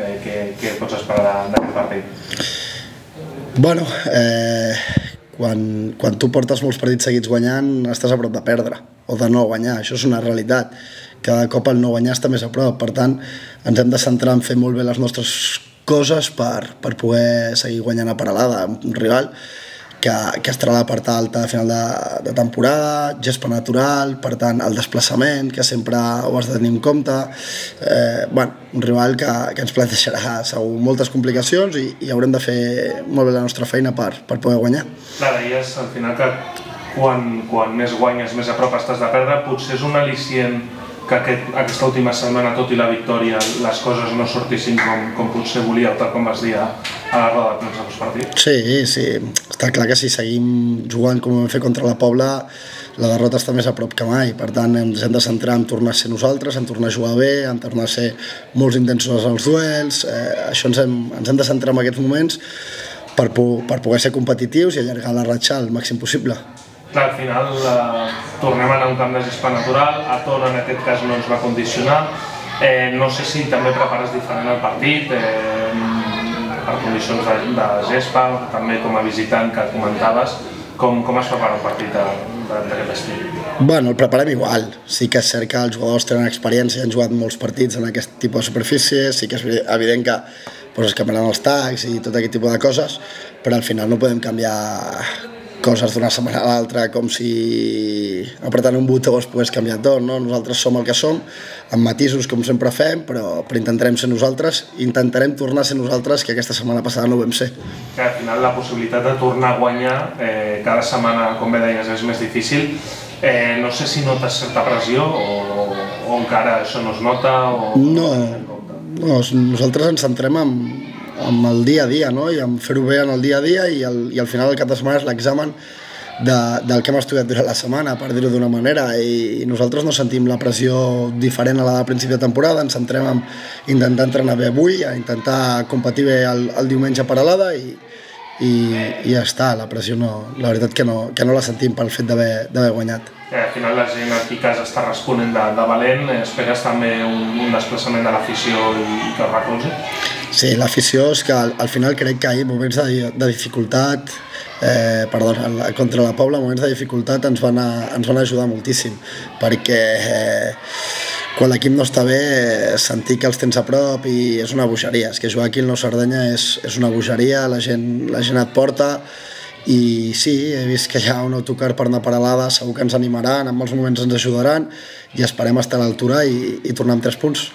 Què, què pots esperar d'aquest partit? Bueno, eh, quan, quan tu portes molts partits seguits guanyant estàs a prop de perdre o de no guanyar, això és una realitat. Cada cop el no guanyar està més a prop. Per tant ens hem de centrar en fer molt bé les nostres coses per, per poder seguir guanyant a Paralada un rival que, que estarà a la part alta a final de, de temporada, gespa natural, per tant, el desplaçament, que sempre ho has de tenir en compte. Eh, bueno, un rival que, que ens plantejarà segur moltes complicacions i, i haurem de fer molt bé la nostra feina per, per poder guanyar. Clar, deies al final que quan, quan més guanyes, més a prop estàs de perdre, potser és un al·licient que aquest, aquesta última setmana, tot i la victòria, les coses no sortissin com, com potser volia, tal com vas dir a, la roda de premsa post-partit? Sí, sí. Està clar que si seguim jugant com vam fer contra la Pobla, la derrota està més a prop que mai. Per tant, ens hem de centrar en tornar a ser nosaltres, en tornar a jugar bé, en tornar a ser molts intensos als duels. Eh, això ens hem, ens hem de centrar en aquests moments per, per poder ser competitius i allargar la ratxa al màxim possible. Clar, al final eh, tornem a anar a un camp de gespa natural, a Tona en aquest cas no ens va condicionar, eh, no sé si també prepares diferent el partit, eh, per condicions de, de gespa, també com a visitant que comentaves, com, com es prepara el partit d'aquest estil? Bueno, el preparem igual. Sí que és cert que els jugadors tenen experiència, han jugat molts partits en aquest tipus de superfícies, sí que és evident que pues, es canviaran els tags i tot aquest tipus de coses, però al final no podem canviar coses d'una setmana a l'altra com si apretant un botó es pogués canviar tot, no? Nosaltres som el que som, amb matisos com sempre fem, però, però intentarem ser nosaltres, intentarem tornar a ser nosaltres, que aquesta setmana passada no ho vam ser. Que al final la possibilitat de tornar a guanyar eh, cada setmana, com bé deies, és més difícil. Eh, no sé si notes certa pressió o, o encara això no es nota o... No, no nosaltres ens centrem en, amb el dia a dia no? i amb fer-ho bé en el dia a dia i, el, i al final del cap de setmana és l'examen de, del que hem estudiat durant la setmana, per dir-ho d'una manera, i, nosaltres no sentim la pressió diferent a la de principi de temporada, ens centrem en intentar entrenar bé avui, a intentar competir bé el, el diumenge per l'ada i, i, i ja està, la pressió no, la veritat que no, que no la sentim pel fet d'haver guanyat. Eh, al final la gent aquí a casa està responent de, de valent, esperes també un, un desplaçament de l'afició i, i que el recolzi? Sí, l'afició és que al, al final crec que hi moments de, de dificultat, eh, perdó, contra la Pobla, moments de dificultat ens van, a, ens van ajudar moltíssim, perquè eh, quan l'equip no està bé, sentir que els tens a prop i és una bogeria, és que jugar aquí al Nou Sardenya és, és una bogeria, la gent, la gent et porta, i sí, he vist que hi ha un autocar per anar per Alada, segur que ens animaran, en molts moments ens ajudaran i esperem estar a l'altura i, i tornar amb tres punts.